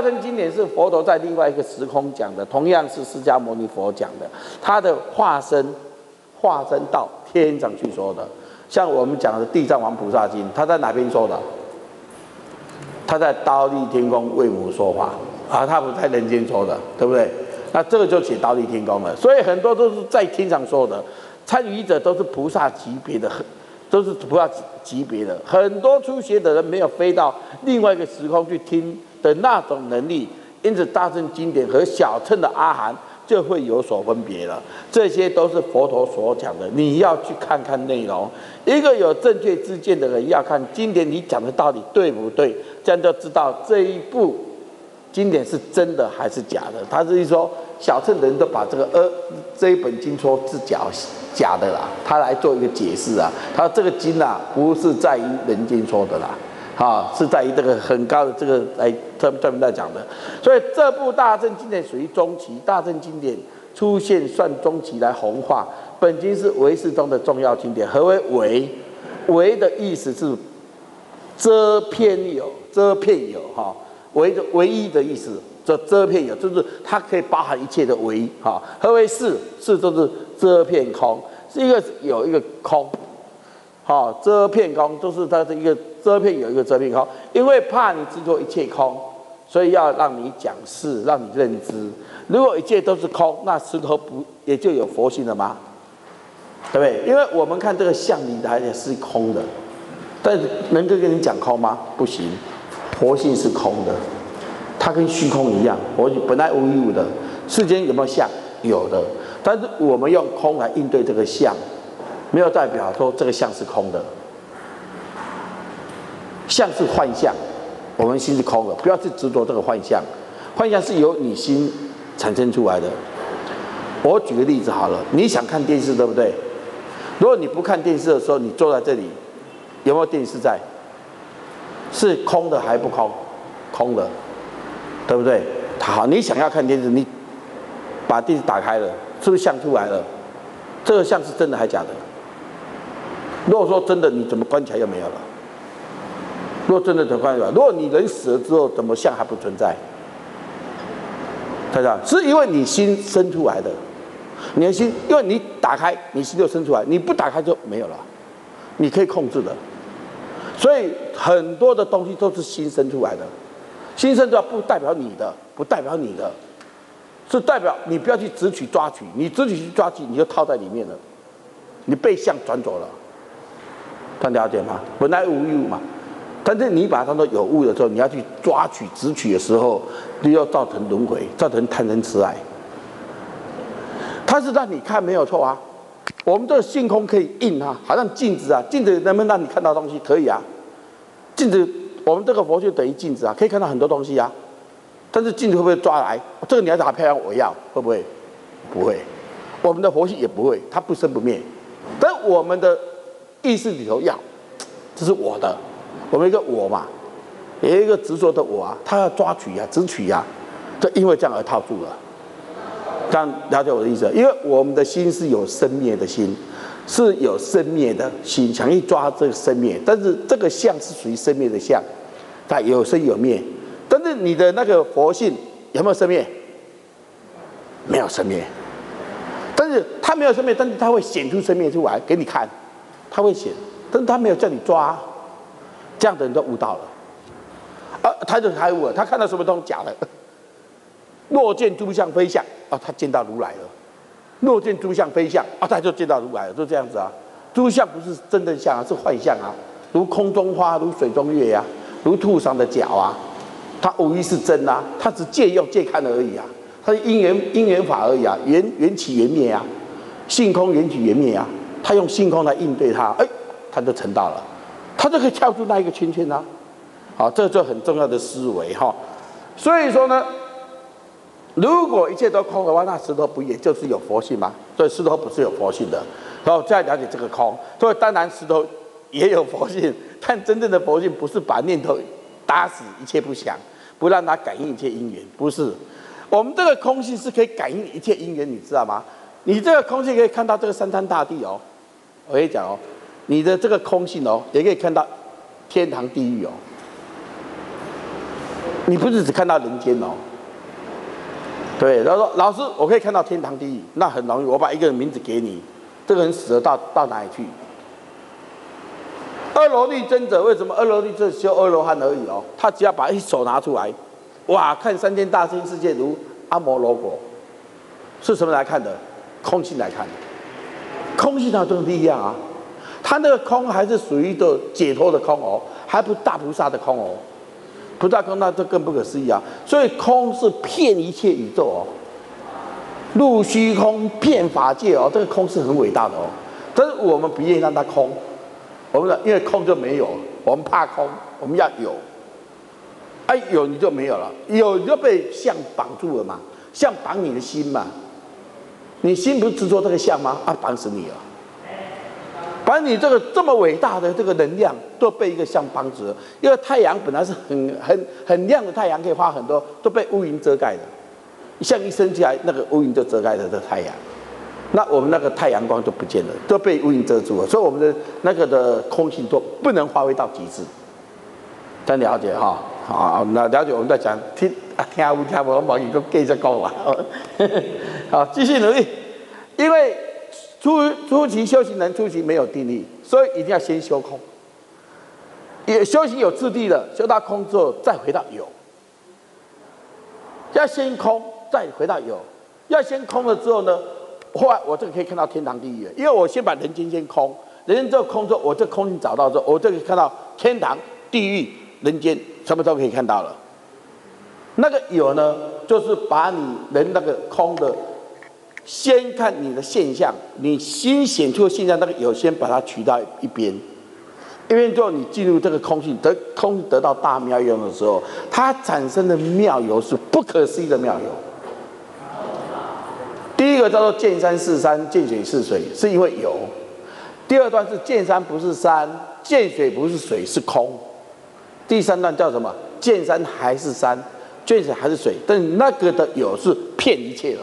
所以大乘经典是佛陀在另外一个时空讲的，同样是释迦牟尼佛讲的，他的化身化身到天上去说的。像我们讲的《地藏王菩萨经》，他在哪边说的？他在刀立天宫为母说法啊，他不在人间说的，对不对？那这个就写刀立天宫了。所以很多都是在天上说的，参与者都是菩萨级别的，都是菩萨级别的。很多出学的人没有飞到另外一个时空去听的那种能力，因此大乘经典和小乘的阿含。就会有所分别了，这些都是佛陀所讲的，你要去看看内容。一个有正确知见的人要看经典，你讲的道理对不对？这样就知道这一部经典是真的还是假的。他是说小乘人都把这个呃这一本经说是假假的啦，他来做一个解释啊。他这个经啊不是在于人间说的啦。啊，是在于这个很高的这个来专专门在讲的，所以这部大正经典属于中期，大正经典出现算中期来红化。本经是唯识中的重要经典。何为唯？唯的意思是遮偏有，遮片有哈，唯的唯一的意思，这遮片有就是它可以包含一切的唯哈。何为是？是就是遮片空，是一个有一个空。好，遮片空就是它的一个遮片，有一个遮片空，因为怕你执着一切空，所以要让你讲事，让你认知。如果一切都是空，那石头不也就有佛性了吗？对不对？因为我们看这个相你来也是空的，但是能够跟你讲空吗？不行，佛性是空的，它跟虚空一样，佛本来无一物的。世间有没有相？有的，但是我们用空来应对这个相。没有代表说这个相是空的，相是幻象，我们心是空的，不要去执着这个幻象，幻象是由你心产生出来的。我举个例子好了，你想看电视对不对？如果你不看电视的时候，你坐在这里，有没有电视在？是空的还不空？空的，对不对？好，你想要看电视，你把电视打开了，是不是像出来了？这个像是真的还假的？如果说真的，你怎么关起来又没有了？如果真的怎么关起来？如果你人死了之后，怎么像还不存在？大家？是因为你心生出来的，你的心，因为你打开，你心就生出来；你不打开就没有了。你可以控制的，所以很多的东西都是心生出来的。心生出来不代表你的，不代表你的，是代表你不要去直取抓取，你直取去抓取，你就套在里面了，你被相转走了。他了解吗？本来无一物嘛，但是你把它当做有物的时候，你要去抓取、执取的时候，就要造成轮回，造成贪嗔痴爱。它是让你看没有错啊，我们这个性空可以印啊，好像镜子啊，镜子能不能让你看到东西？可以啊，镜子，我们这个佛就等于镜子啊，可以看到很多东西啊。但是镜子会不会抓来？这个你要打漂亮，我要会不会？不会，我们的佛性也不会，它不生不灭。但我们的。意识里头要，这是我的，我们一个我嘛，有一个执着的我啊，他要抓取呀，执取呀，就因为这样而套住了。这样了解我的意思？因为我们的心是有生灭的心，是有生灭的心，想去抓这个生灭，但是这个相是属于生灭的相，它有生有灭。但是你的那个佛性有没有生灭？没有生灭，但是它没有生灭，但是它会显出生灭出来给你看。他会显，但是他没有叫你抓，这样的人都悟到了，啊，他就开悟了。他看到什么东西假的？若见诸相非相，啊，他见到如来了。若见诸相非相，啊，他就见到如来了，就这样子啊。诸相不是真的相啊，是幻象啊，如空中花，如水中月呀，如兔上的脚啊，他无疑是真啊，他只借用借看而已啊，他是因缘因缘法而已啊，缘缘起缘灭啊，性空缘起缘灭啊。他用性空来应对他，哎，他就成道了，他就可以跳出那一个圈圈啊。好，这就很重要的思维哈。所以说呢，如果一切都空的话，那石头不也就是有佛性吗？所以石头不是有佛性的。然后再了解这个空，所以当然石头也有佛性，但真正的佛性不是把念头打死一切不想，不让它感应一切因缘，不是。我们这个空性是可以感应一切因缘，你知道吗？你这个空性可以看到这个三山大地哦，我跟你讲哦，你的这个空性哦，也可以看到天堂地狱哦。你不是只看到人间哦。对，他说老师，我可以看到天堂地狱，那很容易，我把一个人名字给你，这个人死了到到哪里去？二罗律真者为什么二罗律只修二罗汉而已哦？他只要把一手拿出来，哇，看三千大千世界如阿摩罗果，是什么来看的？空性来看的，空性它都是力量啊，他那个空还是属于一个解脱的空哦，还不大菩萨的空哦。菩萨空，那这更不可思议啊！所以空是骗一切宇宙哦，入虚空骗法界哦，这个空是很伟大的哦。但是我们不愿意让它空，我们说因为空就没有，我们怕空，我们要有。哎，有你就没有了，有你就被相绑住了嘛，相绑你的心嘛，你心不是执着这个相吗？啊，绑死你了。把你这个这么伟大的这个能量都被一个像帮子，因为太阳本来是很很很亮的太阳，可以发很多，都被乌云遮盖的。像一升起来，那个乌云就遮盖了这太阳，那我们那个太阳光就不见了，都被乌云遮住了。所以我们的那个的空性都不能发挥到极致。真了解哈，好，那了解我们在讲听啊听不听不，我忙一个继续讲啊。好，继续努力，因为。初初期修行人初期没有定力，所以一定要先修空。也修行有质地的，修到空之后再回到有。要先空再回到有，要先空了之后呢，后来我这个可以看到天堂地狱，因为我先把人间先空，人间之后空之后，我这空找到之后，我就可以看到天堂、地狱、人间，什么都可以看到了。那个有呢，就是把你人那个空的。先看你的现象，你新显出现象，那个有先把它取到一边，因为之后你进入这个空性得空得到大妙用的时候，它产生的妙有是不可思议的妙有。第一个叫做见山是山，见水是水，是因为有；第二段是见山不是山，见水不是水，是空；第三段叫什么？见山还是山，见水还是水，但那个的有是骗一切了。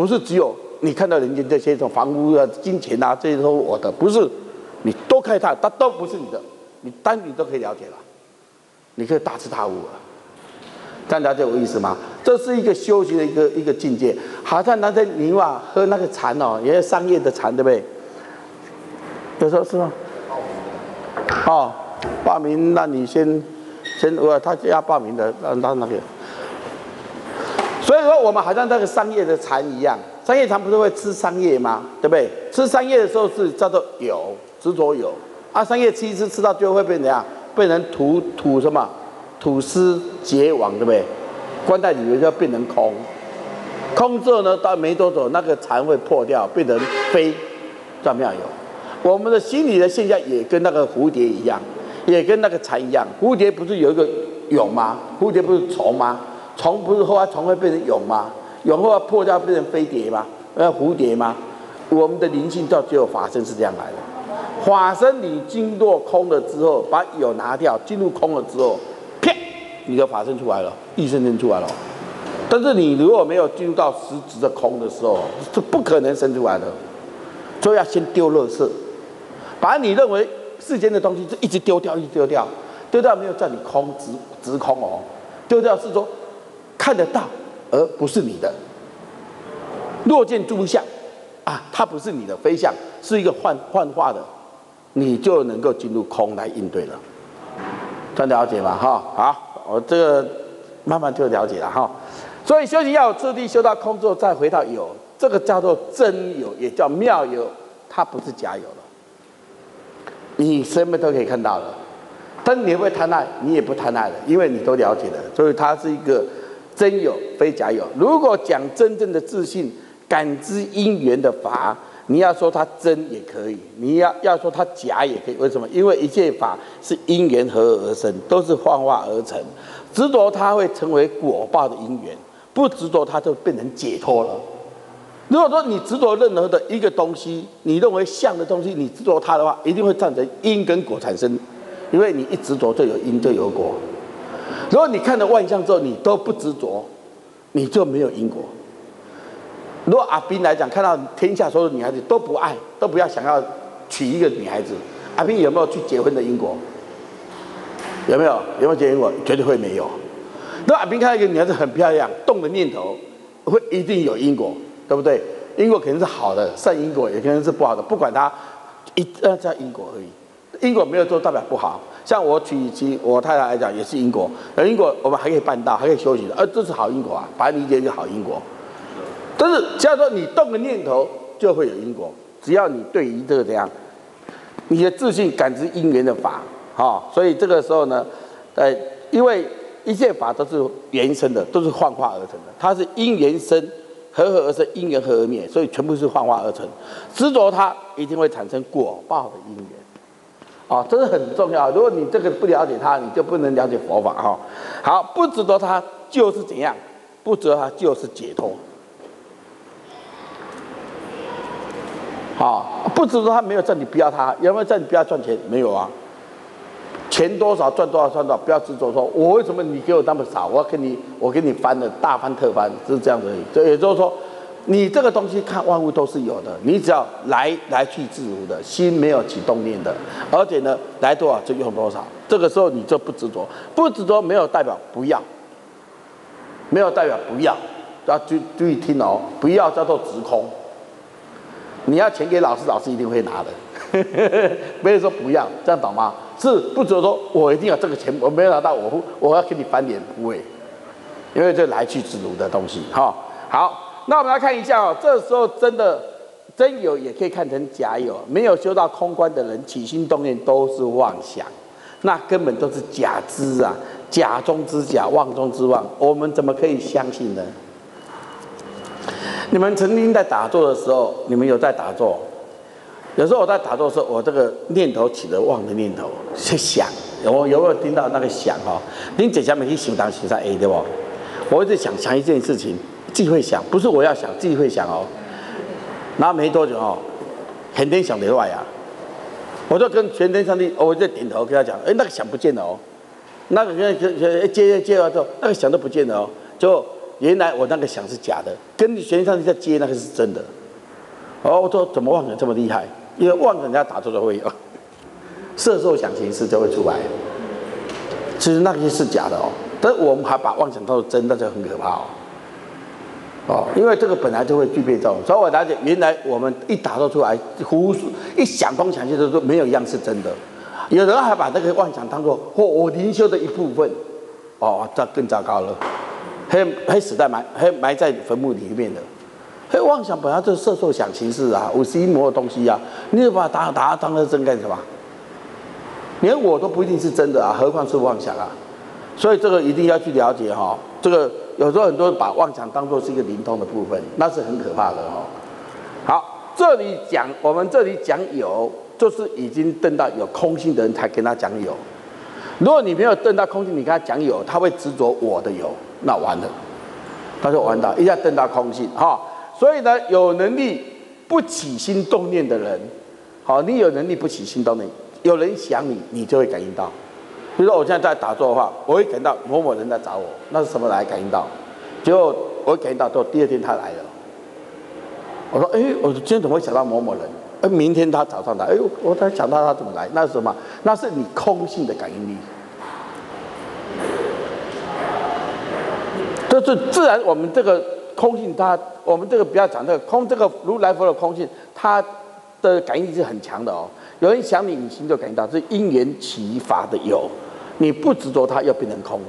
不是只有你看到人间这些种房屋啊、金钱啊，这些都我的，不是，你都可以看，它都不是你的，你单你都可以了解了，你可以大彻大悟了，这样了解我意思吗？这是一个修行的一个一个境界，好像那些泥瓦喝那个禅哦，也是商业的禅，对不对？有时候是吗？哦，报名，那你先先我他要报名的，让他那个。所以说，我们好像那个商业的蚕一样，商业蚕不是会吃桑叶吗？对不对？吃桑叶的时候是叫做有执着有，啊，桑叶吃一吃，吃到最后会变怎样？被人吐吐什么？吐丝结网，对不对？关在里面就要变成空，空之后呢，到没多久，那个蚕会破掉，变成飞，叫妙有。我们的心理的现象也跟那个蝴蝶一样，也跟那个蚕一样。蝴蝶不是有一个蛹吗？蝴蝶不是虫吗？虫不是后来虫会变成蛹吗？蛹后来破掉变成飞碟吗？呃，蝴蝶吗？我们的灵性到最后法身是这样来的。法身你经过空了之后，把有拿掉，进入空了之后，啪，你的法身出来了，一生生出来了。但是你如果没有进入到实质的空的时候，是不可能生出来的。所以要先丢乐色，把你认为世间的东西就一直丢掉，一直丢掉，丢掉没有叫你空直直空哦，丢掉是说。看得到，而不是你的。若见诸相，啊，它不是你的非相，是一个幻幻化的，你就能够进入空来应对了。这了解吗？哈，好，我这个慢慢就了解了哈。所以修行要有次第，修到空之后再回到有，这个叫做真有，也叫妙有，它不是假有了。你什么都可以看到了，但你会贪爱，你也不贪爱了，因为你都了解了，所以它是一个。真有非假有。如果讲真正的自信、感知因缘的法，你要说它真也可以，你要要说它假也可以。为什么？因为一切法是因缘合而生，都是幻化而成。执着它会成为果报的因缘，不执着它就变成解脱了。如果说你执着任何的一个东西，你认为像的东西，你执着它的话，一定会造成因跟果产生，因为你一执着就有因就有果。如果你看了万象之后，你都不执着，你就没有因果。如果阿斌来讲，看到天下所有女孩子都不爱，都不要想要娶一个女孩子，阿斌有没有去结婚的因果？有没有？有没有结因果？绝对会没有。那阿斌看到一个女孩子很漂亮，动的念头会一定有因果，对不对？因果肯定是好的，善因果也可能是不好的，不管它一呃叫因果而已。因果没有做代表不好。像我娶妻，我太太来讲也是因果，而因果我们还可以办到，还可以休息的，而这是好因果啊，把它理解就好因果。但是只要说你动个念头，就会有因果。只要你对于这个怎样，你的自信感知因缘的法，哈，所以这个时候呢，呃，因为一切法都是缘生的，都是幻化而成的，它是因缘生，合合而生，因缘合而灭，所以全部是幻化而成。执着它一定会产生果报的因缘，啊，这是很重要。如果你这个不了解它，你就不能了解佛法哈。好，不执着它就是怎样，不执着它就是解脱。啊，不只是他没有叫你不要他，有没有叫你不要赚钱？没有啊，钱多少赚多少赚多少，不要执着说，我为什么你给我那么少？我要跟你，我给你翻的大翻特翻，是这样子。这也就是说，你这个东西看万物都是有的，你只要来来去自如的心没有起动念的，而且呢，来多少就用多少，这个时候你就不执着，不执着没有代表不要，没有代表不要，要注注意听哦，不要叫做直空。你要钱给老师，老师一定会拿的，没有说不要，这样懂吗？是不执着我一定要这个钱，我没有拿到，我我要给你翻脸，不会，因为这来去自如的东西，哈。好，那我们来看一下哦，这时候真的真有也可以看成假有，没有修到空观的人，起心动念都是妄想，那根本都是假知啊，假中之假，妄中之妄，我们怎么可以相信呢？你们曾经在打坐的时候，你们有在打坐？有时候我在打坐的时候，我这个念头起了妄的念头，去想，有有没有听到那个想哦？你姐下面去想当想在 A 对不？我一直想想一件事情，自己会想，不是我要想，自己会想哦。然后没多久哦，天天想的外啊，我就跟全天上帝，我在点头跟他讲，哎，那个想不见了哦，那个接接接接完之后，那个想都不见了哦，就。原来我那个想是假的，跟你玄上帝在接那个是真的。哦，我说怎么妄想这么厉害？因为妄想人家打坐都会有，色受想行识就会出来。其实那些是假的哦，但我们还把妄想当做真，那就很可怕哦。哦，因为这个本来就会具备这种，所以我了解，原来我们一打造出来，胡一想东想西的时候，没有一样是真的。有人还把这个妄想当做或我灵修的一部分，哦，这更糟糕了。还还死在埋还埋在坟墓里面的，还妄想本来就是色受想行识啊，五十一魔的东西啊，你就把它打打它当成真干什么？连我都不一定是真的啊，何况是妄想啊？所以这个一定要去了解哈。这个有时候很多人把妄想当做是一个灵通的部分，那是很可怕的哦。好，这里讲我们这里讲有，就是已经瞪到有空性的人才跟他讲有。如果你没有瞪到空性，你跟他讲有，他会执着我的有。那完了，他就完蛋，一下瞪到空性哈。所以呢，有能力不起心动念的人，好，你有能力不起心动念，有人想你，你就会感应到。比如说我现在在打坐的话，我会感到某某人在找我，那是什么来感应到？结果我感应到之后，第二天他来了。我说，哎，我今天怎么会想到某某人？哎，明天他早上来，哎呦，我在想到他怎么来？那是什么？那是你空性的感应力。就是自然，我们这个空性，它我们这个不要讲这个空，这个如来佛的空性，它的感应力是很强的哦。有人想你，你心就感应到，是因缘起法的有，你不执着它，又变成空了。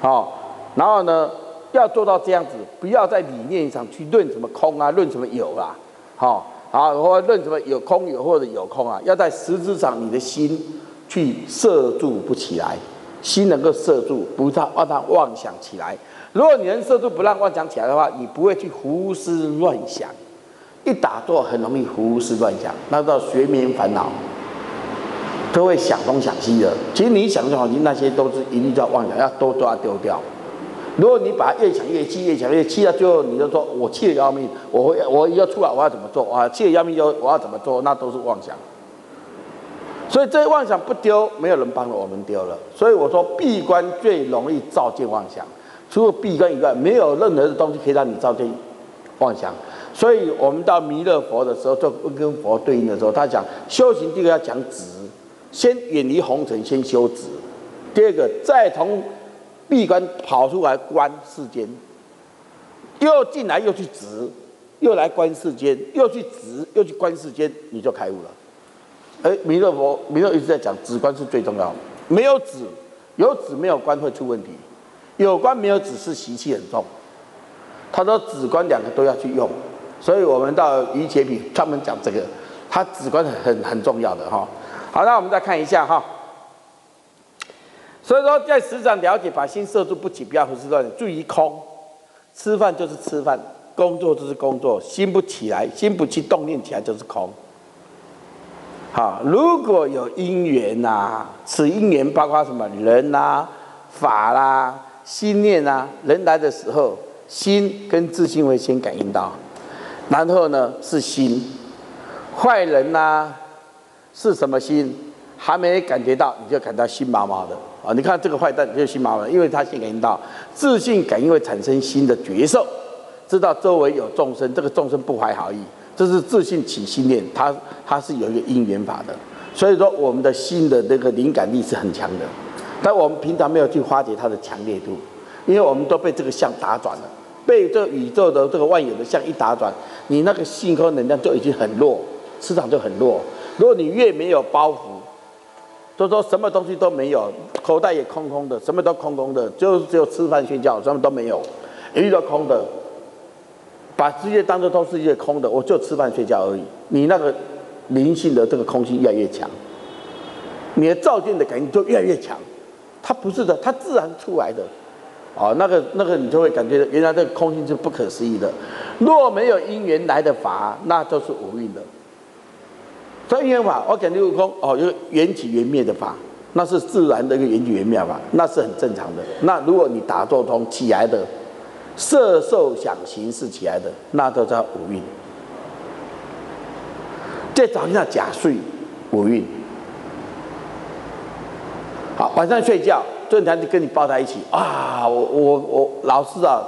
好，然后呢，要做到这样子，不要在理念上去论什么空啊，论什么有啊，好，好，或论什么有空有或者有空啊，要在实质上你的心去摄住不起来，心能够摄住，不让让它妄想起来。如果你能摄住不让妄想起来的话，你不会去胡思乱想。一打坐很容易胡思乱想，那叫睡眠烦恼，都会想东想西的。其实你想东想西，那些都是一定叫妄想，要都都要丢掉。如果你把它越想越气，越想越气到最后你就说我气得要命，我会我要出来我要怎么做啊？气得要命就我要怎么做？那都是妄想。所以这妄想不丢，没有人帮了我们丢了。所以我说闭关最容易照见妄想。除了闭关以外，没有任何的东西可以让你造见妄想。所以我们到弥勒佛的时候，就跟佛对应的时候，他讲修行第一个要讲止，先远离红尘，先修止；第二个再从闭关跑出来观世间，又进来又去止，又来观世间，又去止，又去观世间，你就开悟了。哎，弥勒佛，弥勒一直在讲止观是最重要，没有止，有止没有观会出问题，有观没有止是习气很重。他说止观两个都要去用，所以我们到瑜伽品专门讲这个，他止观很很很重要的哈。好，那我们再看一下哈。所以说，在时常了解，把心摄住不起，不要胡思乱想，注意空。吃饭就是吃饭，工作就是工作，心不起来，心不去动念起来就是空。好，如果有因缘呐，此因缘包括什么人呐、法啦、心念呐，人来的时候，心跟自心会先感应到，然后呢是心，坏人呐是什么心？还没感觉到，你就感到心毛毛的啊！你看这个坏蛋就心毛毛，因为他先感应到自信感应会产生新的觉受，知道周围有众生，这个众生不怀好意，这是自信起心念，它它是有一个因缘法的。所以说，我们的心的那个灵感力是很强的，但我们平常没有去发掘它的强烈度，因为我们都被这个相打转了，被这宇宙的这个万有的相一打转，你那个性空能量就已经很弱，磁场就很弱。如果你越没有包袱，就说什么东西都没有，口袋也空空的，什么都空空的，就只有吃饭睡觉，什么都没有，一都空的，把世界当作都是一个空的，我就吃饭睡觉而已。你那个灵性的这个空性越来越强，你的照见的感应就越来越强。它不是的，它自然出来的。哦，那个那个你就会感觉原来这个空性是不可思议的。若没有因缘来的法，那就是无运的。所以因缘法，我感觉悟空哦，有缘起缘灭的法，那是自然的一个缘起缘灭法，那是很正常的。那如果你打坐通起来的色受想行识起来的，那都叫五蕴。这早上假睡五蕴。好，晚上睡觉，正常就跟你抱在一起啊！我我我老师啊，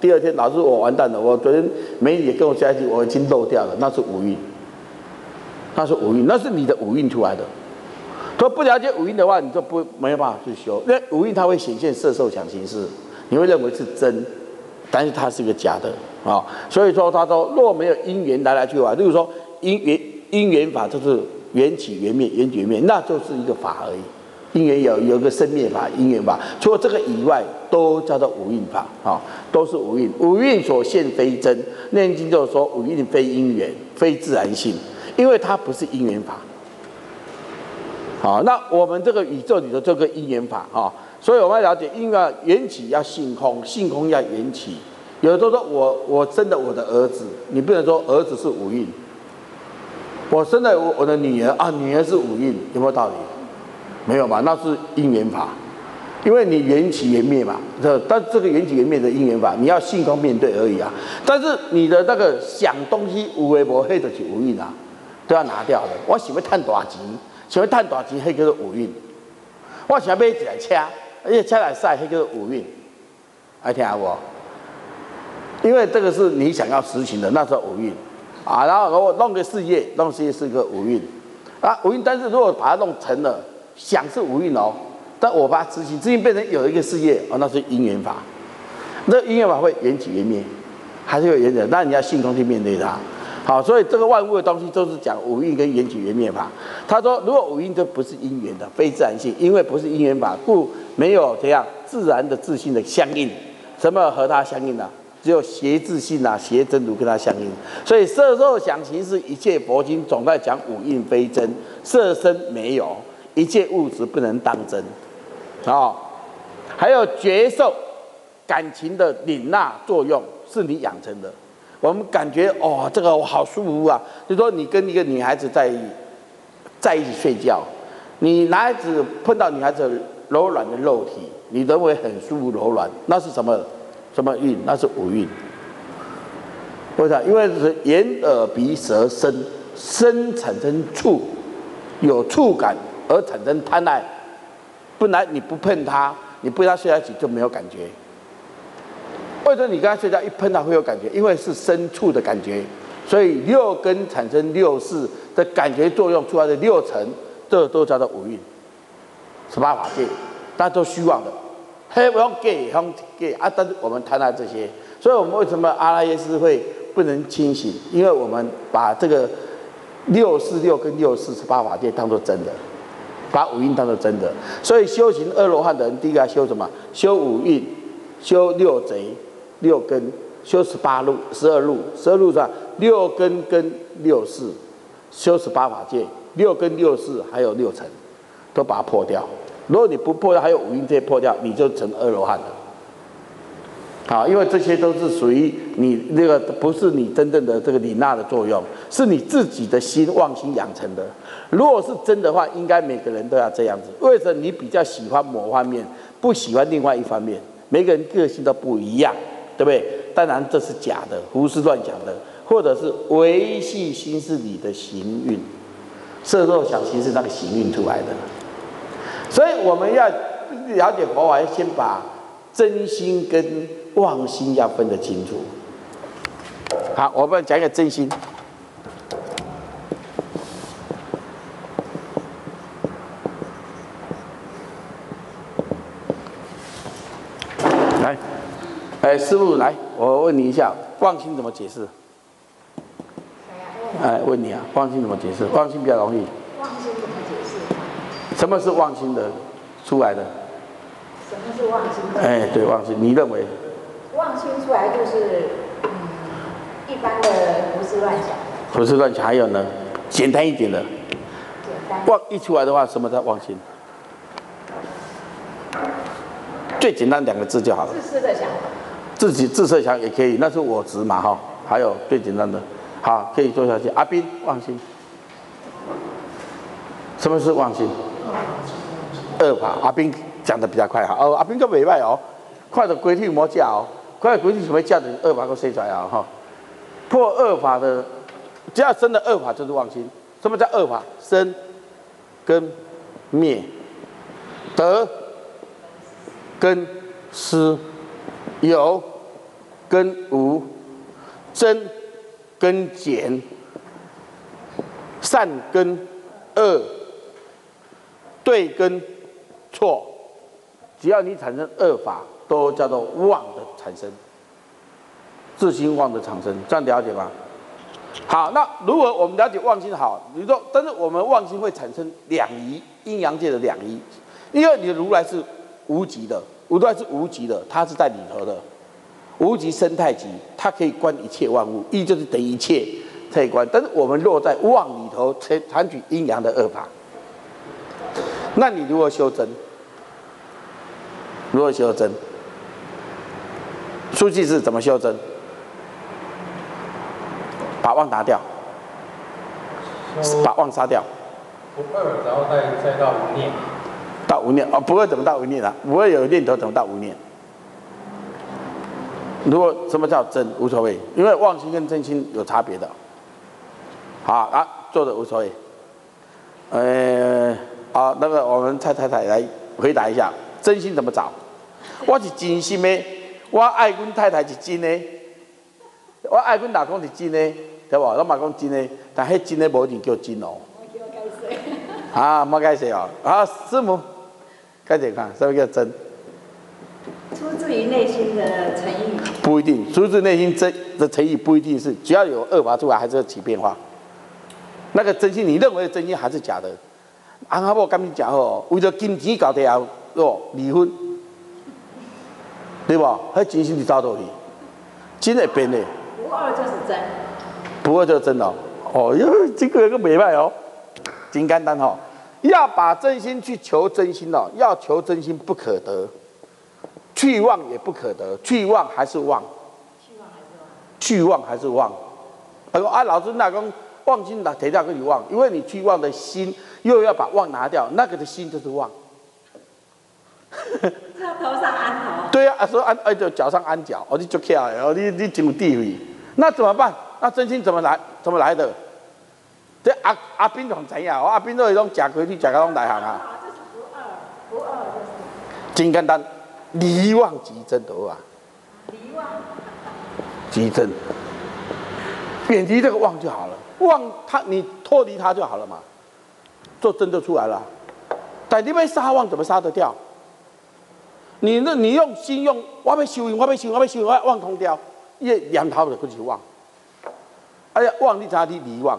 第二天老师我完蛋了，我昨天美女跟我在一起，我已经漏掉了，那是五蕴。他是五蕴，那是你的五蕴出来的。说不了解五蕴的话，你就不没有办法去修。因为五蕴它会显现色受想行识，你会认为是真，但是它是个假的啊。所以说他说，若没有因缘来来去往，例如说因缘因缘法就是缘起缘灭缘起缘灭，那就是一个法而已。因缘有有个生灭法因缘法，除了这个以外，都叫做五蕴法啊，都是五蕴。五蕴所现非真，念经就是说五蕴非因缘，非自然性。因为它不是因缘法，好，那我们这个宇宙里的这个因缘法啊，所以我们要了解，因为缘起要性空，性空要缘起。有的都说我我生的我的儿子，你不能说儿子是五蕴。我生的我我的女儿啊，女儿是五蕴，有没有道理？没有吧？那是因缘法，因为你缘起缘灭嘛，这但这个缘起缘灭的因缘法，你要性空面对而已啊。但是你的那个想东西无为无黑的是五蕴啊。都要拿掉的。我喜欢赚大钱，喜欢赚大钱，迄叫做五运。我喜欢买一台车，而且车来晒，迄叫做五运。爱听下不？因为这个是你想要实行的，那是五运啊。然后我弄个事业，弄事业是个五运啊，五运。但是如果把它弄成了想是五运哦，但我把它执行，执行变成有一个事业哦，那是因缘法。那因缘法会缘起缘灭，还是有缘的，那你要信中去面对它。好，所以这个万物的东西都是讲五蕴跟缘起缘灭法。他说，如果五蕴都不是因缘的，非自然性，因为不是因缘法，故没有这样自然的自信的相应。什么和它相应呢？只有邪自信啊，邪真如跟它相应。所以色受想行识一切佛经总在讲五蕴非真，色身没有，一切物质不能当真。啊，还有觉受感情的领纳作用是你养成的。我们感觉哦，这个我好舒服啊！就说你跟一个女孩子在在一起睡觉，你男孩子碰到女孩子柔软的肉体，你认为很舒服柔软，那是什么什么运？那是五运。为啥？因为是眼、耳、鼻、舌、身，身产生触，有触感而产生贪爱。本来你不碰他，你不跟他睡在一起就没有感觉。或者你跟他睡觉一碰到会有感觉，因为是深处的感觉，所以六根产生六识的感觉作用出来的六层，这都叫做五蕴，十八法界，大家都虚妄的，嘿，不用给，不用给啊！但是我们谈到这些，所以我们为什么阿拉耶斯会不能清醒？因为我们把这个六四六跟六四十八法界当做真的，把五蕴当做真的。所以修行二罗汉的人，第一个要修什么？修五蕴，修六贼、六根，修十八路、十二路。十二路上六根跟六四，修十八法界，六根六四还有六尘，都把它破掉。如果你不破掉，还有五蕴这些破掉，你就成二罗汉了。好，因为这些都是属于你那个不是你真正的这个李娜的作用，是你自己的心妄心养成的。如果是真的话，应该每个人都要这样子。为什么你比较喜欢某方面，不喜欢另外一方面？每个人个性都不一样，对不对？当然这是假的，胡思乱想的，或者是维系心是你的行运，色若想行是那个行运出来的。所以我们要了解佛法，要先把真心跟妄心要分得清楚。好，我们讲一个真心。来，哎，师傅来，我问你一下，妄心怎么解释？哎，问你啊，妄心怎么解释？妄心比较容易。什么是妄心的出来的？什么是妄心？哎，对，忘心，你认为？妄心出来就是，嗯，一般的胡思乱想。胡思乱想，还有呢？简单一点的。简单。妄一出来的话，什么叫忘心？最简单两个字就好了。自私的想。自己自设想也可以，那是我执嘛哈。还有最简单的，好，可以做下去。阿斌，妄心。什么是忘心？二法，阿斌讲的比较快哈。哦，阿斌个尾巴哦，快的规矩莫教哦，快的规矩什么教的二法都说出来啊哈。破二法的，只要生的二法就是妄心。什么叫二法？生、跟、灭、得、跟、失、有、跟、无、增、跟、减、善、跟、恶。对跟错，只要你产生恶法，都叫做妄的产生，自心妄的产生，这样了解吗？好，那如果我们了解妄心好，你说，但是我们妄心会产生两仪，阴阳界的两仪，因为你的如来是无极的，如来是无极的，它是在里头的，无极生太极，它可以观一切万物，一就是等于一切可以观，但是我们落在妄里头，采采取阴阳的恶法。那你如何修真？如何修真？书记是怎么修真？把妄拿掉，把妄杀掉。不二，然后再再到无念。到无念哦，不二怎么到无念啊？不二有念头怎么到无念？如果什么叫真？无所谓，因为妄心跟真心有差别的。好啊，做的无所谓。呃。好，那个我们蔡太太来回答一下，真心怎么找？我是真心的，我爱阮太太是真的，我爱阮老公是真的，对不？我嘛讲真的，但迄真的无一定叫真哦。啊，莫解释哦。啊，师母，开始看，什么叫真？出自于内心的诚意。不一定，出自内心真的诚意不一定是，只要有恶法出来，还是要起变化。那个真心，你认为的真心还是假的？阿阿婆跟你讲吼，为了金钱搞掉哦，离婚，对不？迄真心是走到去，真的变的。不二就是真。不二就是真哦。哦哟，这个个美败哦，真简单哦。要把真心去求真心哦，要求真心不可得，去妄也不可得，去妄还是妄。去妄还是妄。他说啊，老师那讲妄心哪提到跟你妄？因为你去妄的心。又要把妄拿掉，那个的心就是妄。他头上安头。对啊，说安哎，就脚上安脚，哦，你就跳，哦，你你进入地狱，那怎么办？那真心怎么来？怎么来的？这阿阿斌怎怎样？我阿斌都是种假规矩，假个拢来行啊。这是不二，不二就是。真简单，离妄即真的话。离妄。即真，远离这个妄就好了。妄，他你脱离他就好了嘛。做真就出来了，但你被杀妄怎么杀得掉？你那你用心用，我要修，我要修，我要修，我要忘空掉，一念头就过去忘。哎呀，忘你咋地离忘，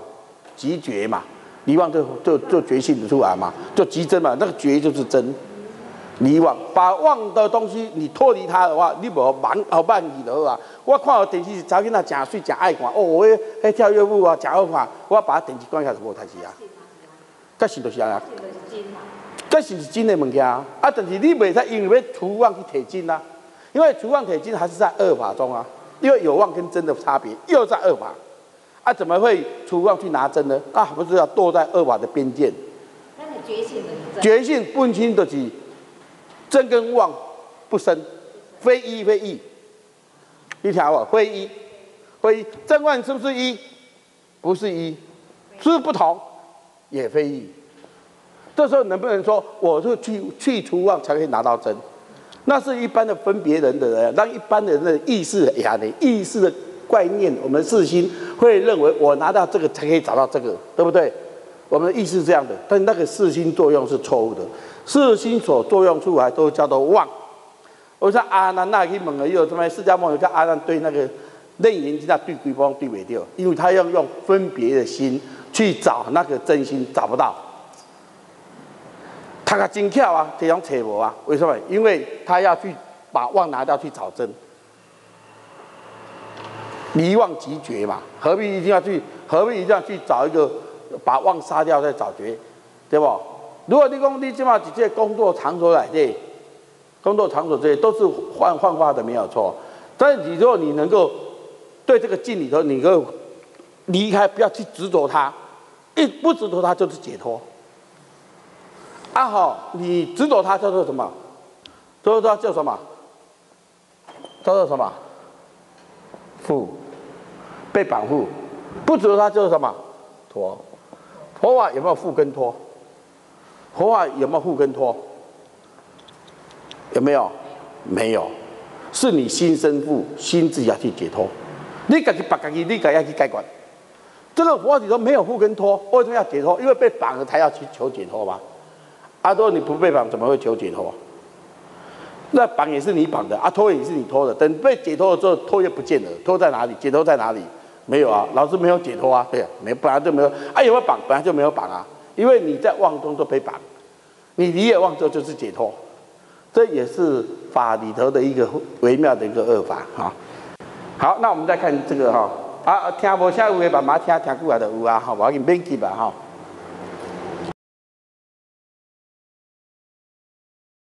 即觉嘛，离忘就就就觉性的出来嘛，就即真嘛，那个觉就是真。离忘，把忘的东西你脱离它的话，你无忘后慢去就好啊。我看到电视查囡仔真水真爱看，哦，迄迄跳跃舞啊真好看，我把电视关起来就无代志啊。这是就是啊，这是真的物件啊。啊，但是你袂使因为要除妄去提真啊，因为除妄提真还是在恶法中啊，因为有妄跟真的差别又在恶法。啊，怎么会除妄去拿真呢？啊，不是要堕在恶法的边界。那你觉醒的觉醒不清的是。真跟妄不生，非一非异。一条啊，非一，非一，真妄是不是一？不是一，是不同，也非异。这时候能不能说，我是去去除妄才可以拿到真？那是一般的分别人的人，让一般的人的意识呀，你意识的观念，我们自心会认为我拿到这个才可以找到这个，对不对？我们的意思是这样的，但那个四心作用是错误的。四心所作用出来都叫做妄。我说阿难那去问了以后，什么释迦牟尼叫阿难对那个内眼睛那对鬼方对不掉，因为他要用分别的心去找那个真心，找不到。他可真巧啊，这样扯无啊？为什么？因为他要去把妄拿掉去找真，离妄即绝嘛，何必一定要去？何必一定要去找一个把妄杀掉再找绝，对不？如果你讲你起码直接工作场所来的，工作场所这些都是幻幻化的没有错，但是你如果你能够对这个境里头，你能够离开，不要去执着它，一不执着它就是解脱。啊好，你执着它叫做什么？执着它叫什么？叫做什么？缚，被绑缚。不执着它叫做什么？脱。佛法有没有缚跟脱？佛法有没有护跟脱？有没有？没有，是你心生护，心自己要去解脱。你自己把自己，你自己要去解决。这个佛法里头没有护跟脱，为什么要解脱？因为被绑了才要去求解脱嘛。阿多，你不被绑怎么会求解脱？那绑也是你绑的，阿脱也是你脱的。等被解脱了之后，脱又不见了，脱在哪里？解脱在哪里？没有啊，老师没有解脱啊。对啊，没本来就没有。啊，有没有绑？本来就没有绑啊。因为你在妄中都被绑，你离也妄中就是解脱，这也是法里头的一个微妙的一个恶法哈。好，那我们再看这个哈，啊，听无下有的慢慢听听过来的有啊，哈，我给你编辑吧哈。